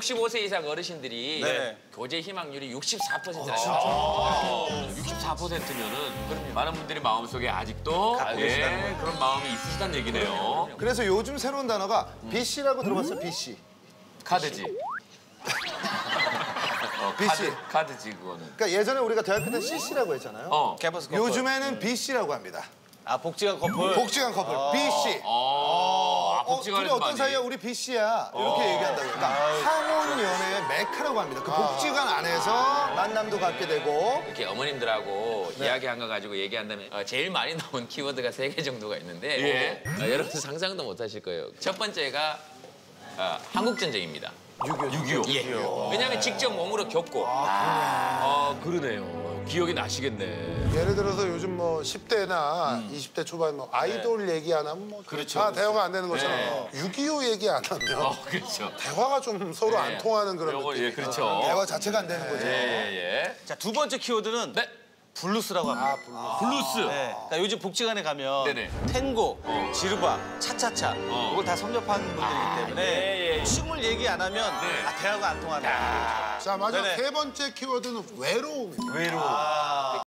65세 이상 어르신들이 네. 교제 희망률이 64%래요. 64%면은 많은 분들이 마음속에 아직도 예, 그런 마음이 있으시다는 얘기네요. 그래서 요즘 새로운 단어가 BC라고 들어봤어요, BC. 카드지. 어, BC. 카드, 카드지 그거는. 그러니까 예전에 우리가 대학교 때 CC라고 했잖아요. 어. 요즘에는 BC라고 합니다. 아 복지관 커플. 복지관 커플, BC. 어, 아, 어, 둘이 어떤 많이. 어. 사이야? 우리 BC야. 이렇게 얘기한다고. 그러니까 상혼 연애의 메카라고 합니다. 그 복지관 안에서 만남도 갖게 되고 이렇게 어머님들하고 네. 이야기한 거 가지고 얘기한다면 어, 제일 많이 나온 키워드가 세 개 정도가 있는데 예. 어, 여러분 상상도 못 하실 거예요. 첫 번째가 어, 한국 전쟁입니다. 6.25. 예. 왜냐하면 직접 몸으로 겪고 아, 그러네요. 기억이 나시겠네. 예를 들어서 요즘 뭐 10대나 20대 초반 뭐 아이돌 얘기 안 하면 뭐 그렇죠, 다 그렇죠. 대화가 안 되는 것처럼 6.25 얘기 안 하면 어, 그렇죠. 대화가 좀 서로 안 통하는 그런 요거, 느낌. 예, 그렇죠. 대화 자체가 안 되는 거죠. 예, 예, 예. 자 두 번째 키워드는 네. 블루스라고 합니다. 블루스. 네. 그러니까 요즘 복지관에 가면 네네. 탱고, 지르바, 차차차 어. 이걸 다 섭렵하는 분들이기 때문에 예, 예. 춤을 얘기 안 하면 네. 아, 대화가 안 통한다. 자, 마지막 네네. 세 번째 키워드는 외로움. 외로워.